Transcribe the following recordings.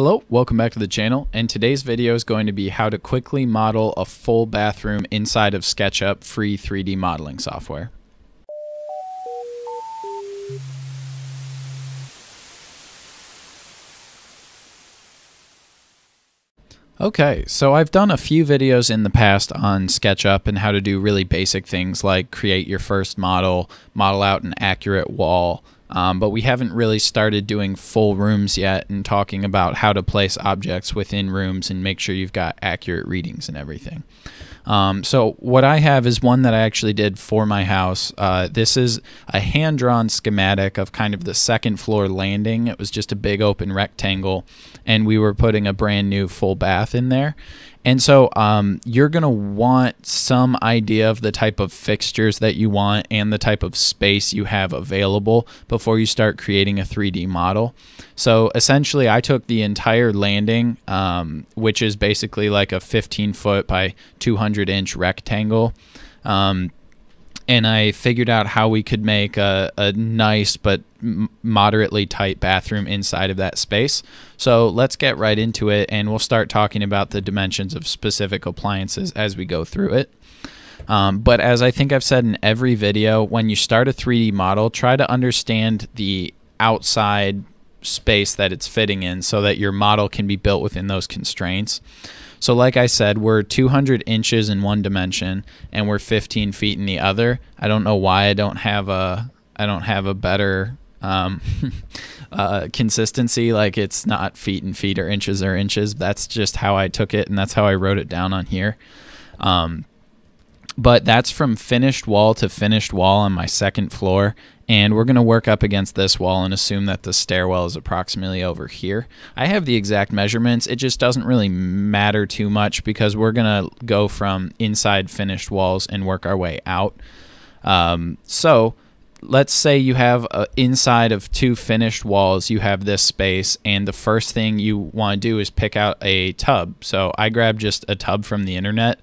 Hello, welcome back to the channel, and today's video is going to be how to quickly model a full bathroom inside of SketchUp free 3D modeling software. Okay, so I've done a few videos in the past on SketchUp and how to do really basic things like create your first model, model out an accurate wall, um, but we haven't really started doing full rooms yet and talking about how to place objects within rooms and make sure you've got accurate readings and everything. Um, so what I have is one that I actually did for my house. Uh, this is a hand-drawn schematic of kind of the second floor landing. It was just a big open rectangle, and we were putting a brand new full bath in there. And so um, you're going to want some idea of the type of fixtures that you want and the type of space you have available before you start creating a 3D model. So essentially, I took the entire landing, um, which is basically like a 15 foot by 200 inch rectangle. Um, and I figured out how we could make a, a nice but moderately tight bathroom inside of that space. So let's get right into it and we'll start talking about the dimensions of specific appliances as we go through it. Um, but as I think I've said in every video, when you start a 3D model, try to understand the outside space that it's fitting in so that your model can be built within those constraints. So like I said, we're 200 inches in one dimension and we're 15 feet in the other. I don't know why I don't have a I don't have a better um, uh, consistency. Like it's not feet and feet or inches or inches. That's just how I took it and that's how I wrote it down on here. Um, but that's from finished wall to finished wall on my second floor and we're going to work up against this wall and assume that the stairwell is approximately over here. I have the exact measurements. It just doesn't really matter too much because we're going to go from inside finished walls and work our way out. Um, so let's say you have a, inside of two finished walls, you have this space, and the first thing you want to do is pick out a tub. So I grabbed just a tub from the internet.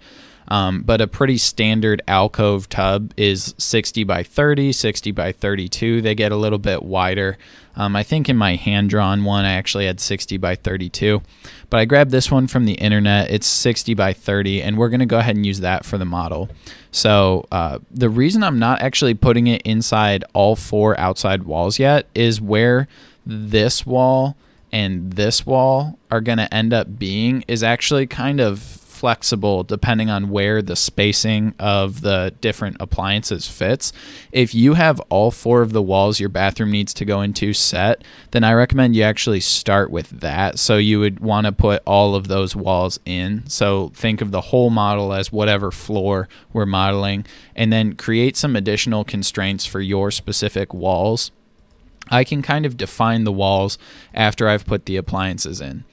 Um, but a pretty standard alcove tub is 60 by 30, 60 by 32. They get a little bit wider. Um, I think in my hand drawn one, I actually had 60 by 32. But I grabbed this one from the internet. It's 60 by 30, and we're going to go ahead and use that for the model. So uh, the reason I'm not actually putting it inside all four outside walls yet is where this wall and this wall are going to end up being is actually kind of flexible depending on where the spacing of the different appliances fits. If you have all four of the walls your bathroom needs to go into set, then I recommend you actually start with that. So you would want to put all of those walls in. So think of the whole model as whatever floor we're modeling, and then create some additional constraints for your specific walls. I can kind of define the walls after I've put the appliances in.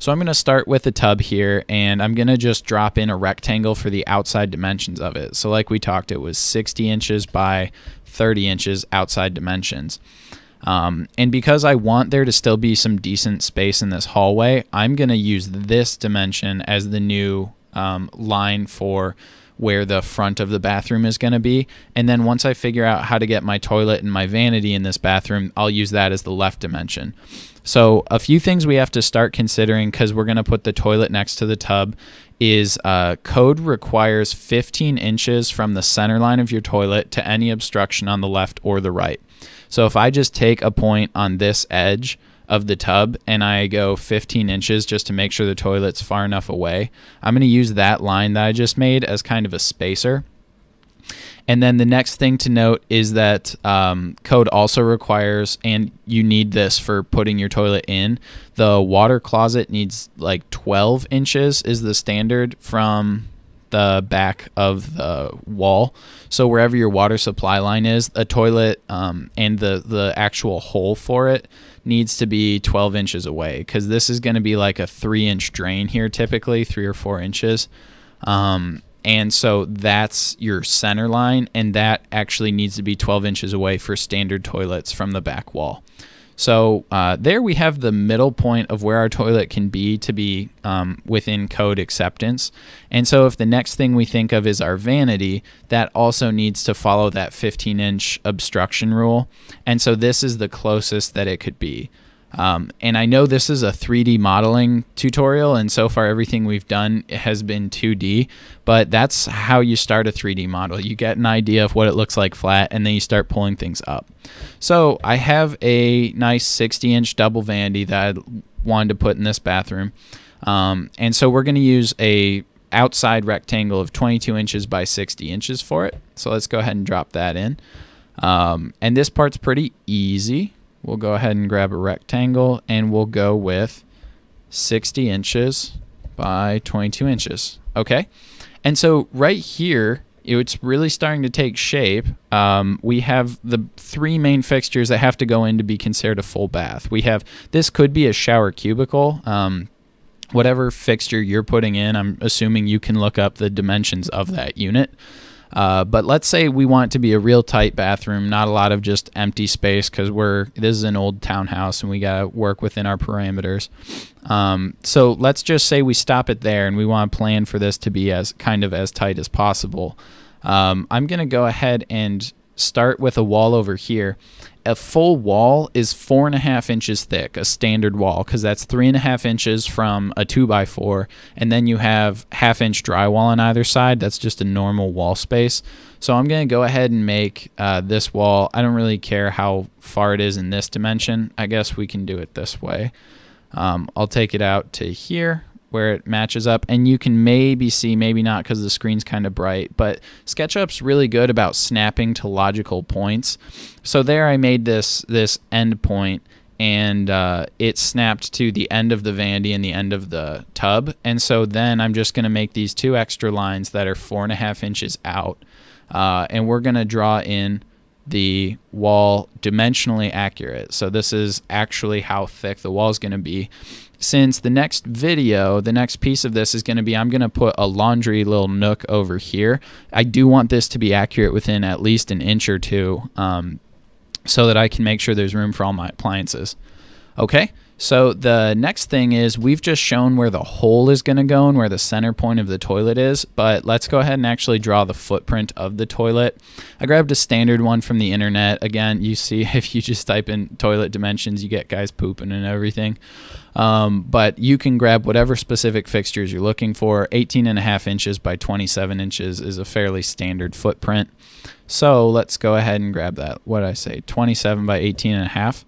So I'm going to start with a tub here and I'm going to just drop in a rectangle for the outside dimensions of it. So like we talked, it was 60 inches by 30 inches outside dimensions. Um, and because I want there to still be some decent space in this hallway, I'm going to use this dimension as the new um, line for where the front of the bathroom is going to be. And then once I figure out how to get my toilet and my vanity in this bathroom, I'll use that as the left dimension. So a few things we have to start considering because we're going to put the toilet next to the tub is uh, code requires 15 inches from the center line of your toilet to any obstruction on the left or the right. So if I just take a point on this edge, of the tub and I go 15 inches just to make sure the toilet's far enough away, I'm going to use that line that I just made as kind of a spacer. And then the next thing to note is that um, code also requires, and you need this for putting your toilet in, the water closet needs like 12 inches is the standard from the back of the wall. So wherever your water supply line is, a toilet um, and the the actual hole for it needs to be 12 inches away because this is going to be like a three inch drain here, typically three or four inches. Um, and so that's your center line, and that actually needs to be 12 inches away for standard toilets from the back wall. So uh, there we have the middle point of where our toilet can be to be um, within code acceptance. And so if the next thing we think of is our vanity, that also needs to follow that 15 inch obstruction rule. And so this is the closest that it could be. Um, and I know this is a 3D modeling tutorial, and so far everything we've done has been 2D, but that's how you start a 3D model. You get an idea of what it looks like flat, and then you start pulling things up. So I have a nice 60 inch double vanity that I wanted to put in this bathroom. Um, and so we're going to use a outside rectangle of 22 inches by 60 inches for it. So let's go ahead and drop that in. Um, and this part's pretty easy. We'll go ahead and grab a rectangle and we'll go with 60 inches by 22 inches. Okay. And so right here, it's really starting to take shape. Um, we have the three main fixtures that have to go in to be considered a full bath. We have this could be a shower cubicle. Um, whatever fixture you're putting in, I'm assuming you can look up the dimensions of that unit. Uh, but let's say we want to be a real tight bathroom, not a lot of just empty space because we're this is an old townhouse and we got to work within our parameters. Um, so let's just say we stop it there and we want to plan for this to be as kind of as tight as possible. Um, I'm going to go ahead and start with a wall over here a full wall is four and a half inches thick, a standard wall, because that's three and a half inches from a two by four, and then you have half inch drywall on either side. That's just a normal wall space. So I'm going to go ahead and make uh, this wall. I don't really care how far it is in this dimension. I guess we can do it this way. Um, I'll take it out to here where it matches up and you can maybe see maybe not because the screen's kind of bright but SketchUp's really good about snapping to logical points. So there I made this this end point and uh, it snapped to the end of the vanity and the end of the tub and so then I'm just going to make these two extra lines that are four and a half inches out uh, and we're going to draw in the wall dimensionally accurate. So this is actually how thick the wall is going to be. Since the next video, the next piece of this is going to be, I'm going to put a laundry little nook over here. I do want this to be accurate within at least an inch or two um, so that I can make sure there's room for all my appliances. Okay, so the next thing is we've just shown where the hole is going to go and where the center point of the toilet is, but let's go ahead and actually draw the footprint of the toilet. I grabbed a standard one from the internet. Again, you see if you just type in toilet dimensions, you get guys pooping and everything. Um, but you can grab whatever specific fixtures you're looking for. 18 and a half inches by 27 inches is a fairly standard footprint. So let's go ahead and grab that. What did I say? 27 by 18 and a half.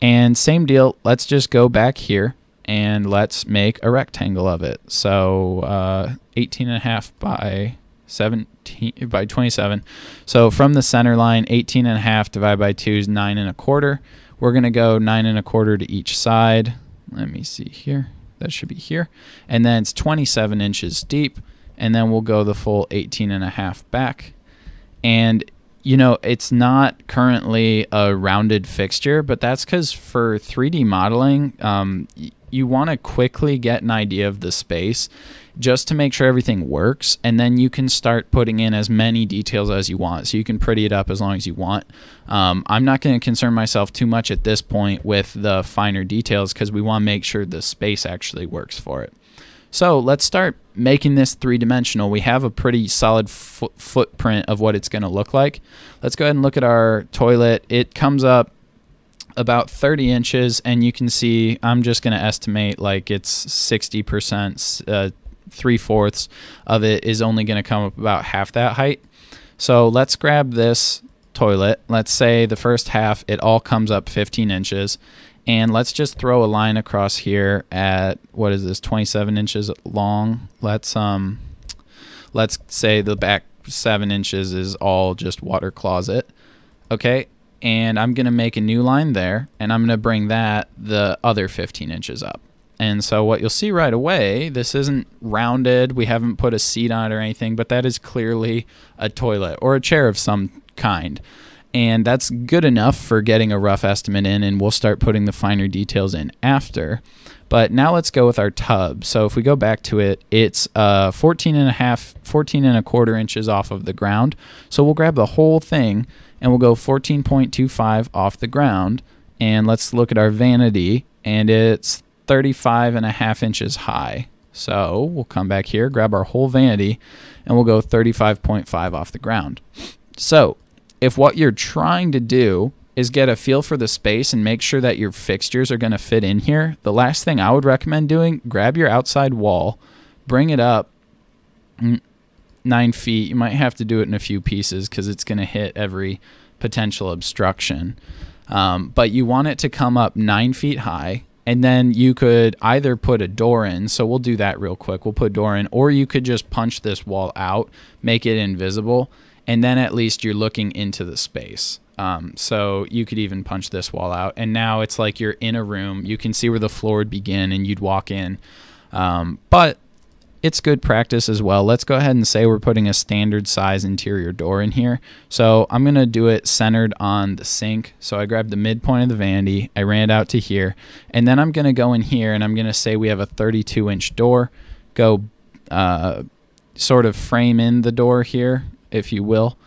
And same deal, let's just go back here and let's make a rectangle of it. So uh, 18 and a half by 17 by 27. So from the center line, 18 and a half divided by 2 is 9 and a quarter. We're going to go 9 and a quarter to each side. Let me see here. That should be here. And then it's 27 inches deep. And then we'll go the full 18 and a half back. And you know, it's not currently a rounded fixture, but that's because for 3D modeling, um, you want to quickly get an idea of the space just to make sure everything works and then you can start putting in as many details as you want. So you can pretty it up as long as you want. Um, i'm not going to concern myself too much at this point with the finer details because we want to make sure the space actually works for it so let's start making this three-dimensional. We have a pretty solid fo footprint of what it's going to look like. Let's go ahead and look at our toilet. It comes up about 30 inches, and you can see I'm just going to estimate like it's 60%, uh, three-fourths of it is only going to come up about half that height. So let's grab this toilet. Let's say the first half, it all comes up 15 inches and let's just throw a line across here at what is this 27 inches long? Let's um let's say the back seven inches is all just water closet. Okay? And I'm gonna make a new line there and I'm gonna bring that the other 15 inches up. And so what you'll see right away this isn't rounded. We haven't put a seat on it or anything but that is clearly a toilet or a chair of some kind and that's good enough for getting a rough estimate in and we'll start putting the finer details in after. But now let's go with our tub. So if we go back to it it's uh, 14 and a half 14 and a quarter inches off of the ground. So we'll grab the whole thing and we'll go 14.25 off the ground. And let's look at our vanity and it's 35 and a half inches high. So we'll come back here grab our whole vanity and we'll go 35.5 off the ground. So if what you're trying to do is get a feel for the space and make sure that your fixtures are going to fit in here. The last thing I would recommend doing, grab your outside wall, bring it up nine feet. You might have to do it in a few pieces because it's going to hit every potential obstruction. Um, but you want it to come up nine feet high. And then you could either put a door in. So we'll do that real quick. We'll put door in. Or you could just punch this wall out, make it invisible. And then at least you're looking into the space. Um, so you could even punch this wall out. And now it's like you're in a room. You can see where the floor would begin and you'd walk in. Um, but it's good practice as well. Let's go ahead and say we're putting a standard size interior door in here. So I'm going to do it centered on the sink. So I grabbed the midpoint of the vanity, I ran it out to here, and then I'm going to go in here and I'm going to say we have a 32 inch door. Go uh, sort of frame in the door here, if you will.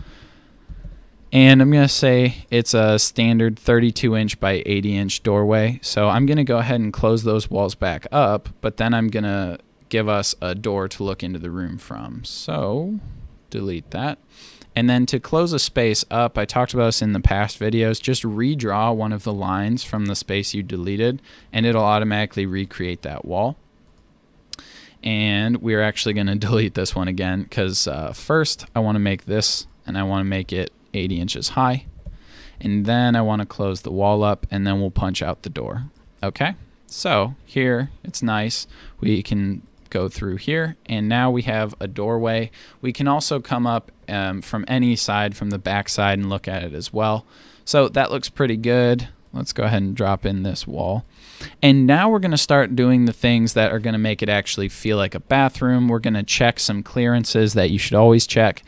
And I'm going to say it's a standard 32 inch by 80 inch doorway. So I'm going to go ahead and close those walls back up, but then I'm going to give us a door to look into the room from. So delete that. And then to close a space up, I talked about this in the past videos, just redraw one of the lines from the space you deleted and it'll automatically recreate that wall. And we're actually going to delete this one again because uh, first I want to make this and I want to make it 80 inches high. And then I want to close the wall up and then we'll punch out the door. Okay, so here it's nice. We can go through here and now we have a doorway we can also come up um, from any side from the back side and look at it as well so that looks pretty good let's go ahead and drop in this wall. And now we're going to start doing the things that are going to make it actually feel like a bathroom. We're going to check some clearances that you should always check.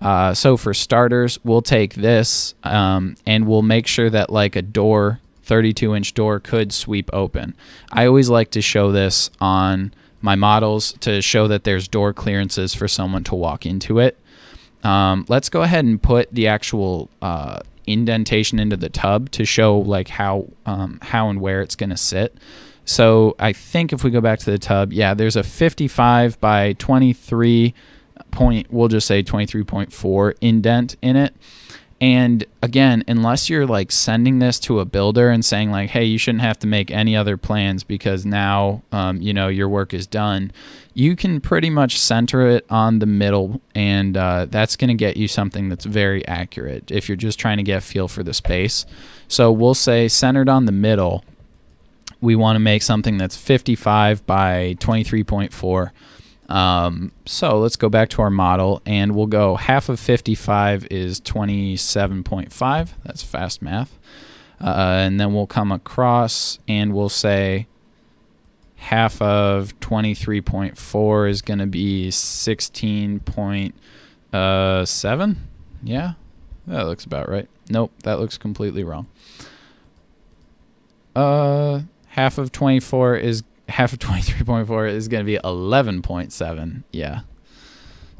Uh, so for starters we'll take this um, and we'll make sure that like a door 32 inch door could sweep open. I always like to show this on my models to show that there's door clearances for someone to walk into it. Um, let's go ahead and put the actual uh, indentation into the tub to show like how um, how and where it's going to sit. So I think if we go back to the tub, yeah, there's a 55 by 23 point, we'll just say 23.4 indent in it. And again, unless you're like sending this to a builder and saying like, "Hey, you shouldn't have to make any other plans because now, um, you know, your work is done," you can pretty much center it on the middle, and uh, that's going to get you something that's very accurate if you're just trying to get a feel for the space. So we'll say centered on the middle. We want to make something that's 55 by 23.4 um, so let's go back to our model and we'll go half of 55 is 27.5. That's fast math. Uh, and then we'll come across and we'll say half of 23.4 is going to be 16.7. Uh, yeah, that looks about right. Nope, that looks completely wrong. Uh, half of 24 is half of 23.4 is going to be 11.7. Yeah.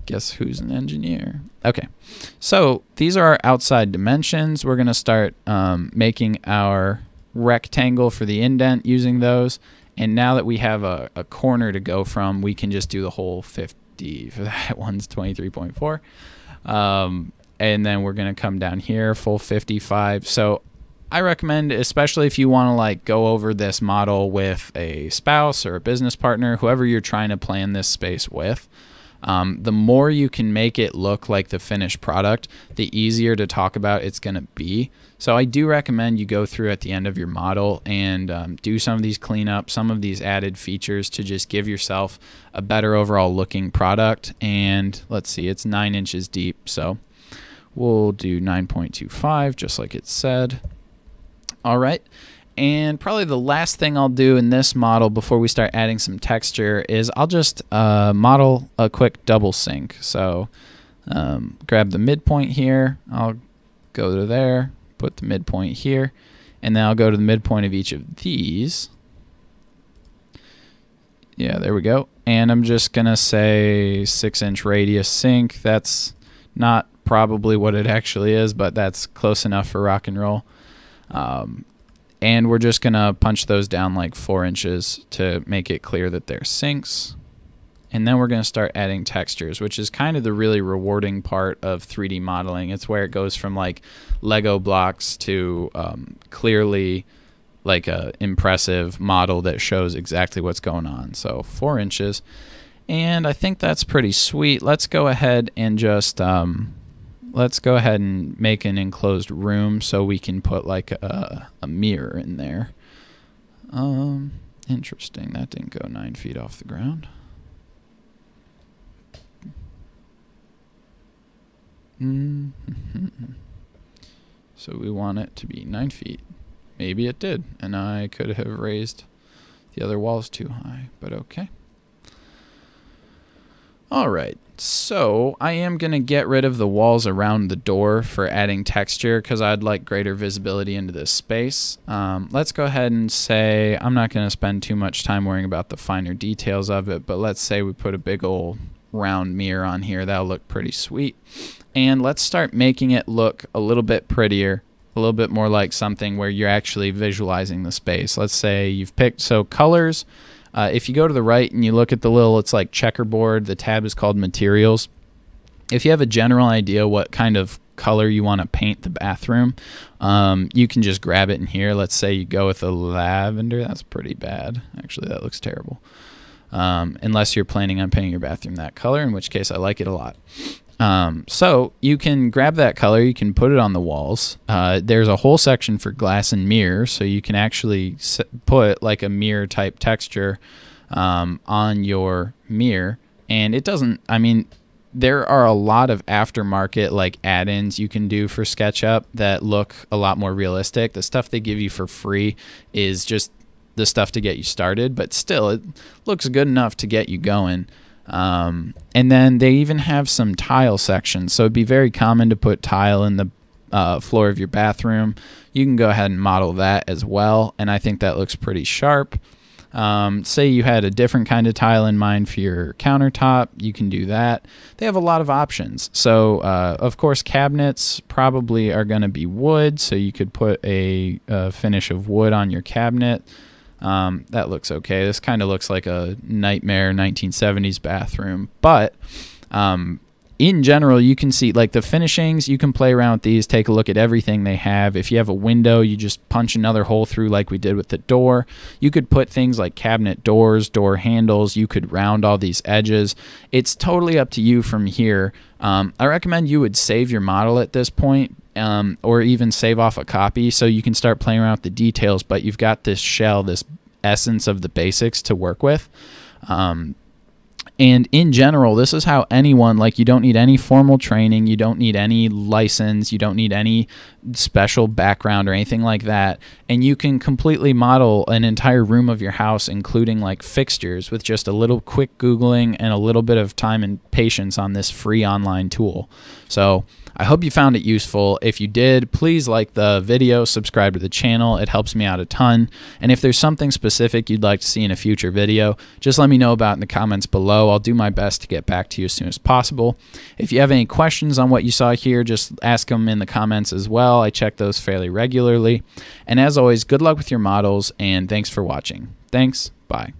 Guess who's an engineer? Okay. So these are our outside dimensions. We're going to start um, making our rectangle for the indent using those. And now that we have a, a corner to go from, we can just do the whole 50. For that one's 23.4. Um, and then we're going to come down here, full 55. So I recommend, especially if you want to like go over this model with a spouse or a business partner, whoever you're trying to plan this space with. Um, the more you can make it look like the finished product, the easier to talk about it's going to be. So I do recommend you go through at the end of your model and um, do some of these cleanup, some of these added features to just give yourself a better overall looking product. And let's see, it's nine inches deep, so we'll do 9.25 just like it said. All right. And probably the last thing I'll do in this model before we start adding some texture is I'll just uh, model a quick double sink. So um, grab the midpoint here. I'll go to there, put the midpoint here, and then I'll go to the midpoint of each of these. Yeah, there we go. And I'm just going to say 6 inch radius sink. That's not probably what it actually is, but that's close enough for rock and roll. Um, and we're just going to punch those down like four inches to make it clear that they're sinks. And then we're going to start adding textures, which is kind of the really rewarding part of 3D modeling. It's where it goes from like Lego blocks to um, clearly like a impressive model that shows exactly what's going on. So four inches. And I think that's pretty sweet. Let's go ahead and just um, let's go ahead and make an enclosed room so we can put like a, a mirror in there. Um, interesting. That didn't go nine feet off the ground. Mm -hmm. So we want it to be nine feet. Maybe it did, and I could have raised the other walls too high, but okay. All right, so I am going to get rid of the walls around the door for adding texture because I'd like greater visibility into this space. Um, let's go ahead and say, I'm not going to spend too much time worrying about the finer details of it, but let's say we put a big old round mirror on here. That'll look pretty sweet. And let's start making it look a little bit prettier a little bit more like something where you're actually visualizing the space. Let's say you've picked, so colors, uh, if you go to the right and you look at the little, it's like checkerboard, the tab is called materials. If you have a general idea what kind of color you want to paint the bathroom, um, you can just grab it in here. Let's say you go with a lavender. That's pretty bad. Actually, that looks terrible. Um, unless you're planning on painting your bathroom that color, in which case I like it a lot. Um, so you can grab that color, you can put it on the walls. Uh, there's a whole section for glass and mirror, so you can actually put like a mirror type texture um, on your mirror. And it doesn't, I mean, there are a lot of aftermarket like add-ins you can do for SketchUp that look a lot more realistic. The stuff they give you for free is just the stuff to get you started, but still, it looks good enough to get you going. Um, and then they even have some tile sections. So it'd be very common to put tile in the uh, floor of your bathroom. You can go ahead and model that as well. And I think that looks pretty sharp. Um, say you had a different kind of tile in mind for your countertop, you can do that. They have a lot of options. So, uh, of course, cabinets probably are going to be wood, so you could put a, a finish of wood on your cabinet. Um, that looks okay. This kind of looks like a nightmare 1970s bathroom, but um, in general, you can see like the finishings. You can play around with these, take a look at everything they have. If you have a window, you just punch another hole through, like we did with the door. You could put things like cabinet doors, door handles. You could round all these edges. It's totally up to you from here. Um, I recommend you would save your model at this point um, or even save off a copy so you can start playing around with the details, but you've got this shell, this essence of the basics to work with. Um, and in general, this is how anyone, like, you don't need any formal training, you don't need any license, you don't need any special background or anything like that. And you can completely model an entire room of your house, including like fixtures, with just a little quick Googling and a little bit of time and patience on this free online tool. So, I hope you found it useful. If you did, please like the video, subscribe to the channel. It helps me out a ton. And if there's something specific you'd like to see in a future video, just let me know about in the comments below. I'll do my best to get back to you as soon as possible. If you have any questions on what you saw here, just ask them in the comments as well. I check those fairly regularly. And as always, good luck with your models and thanks for watching. Thanks. Bye.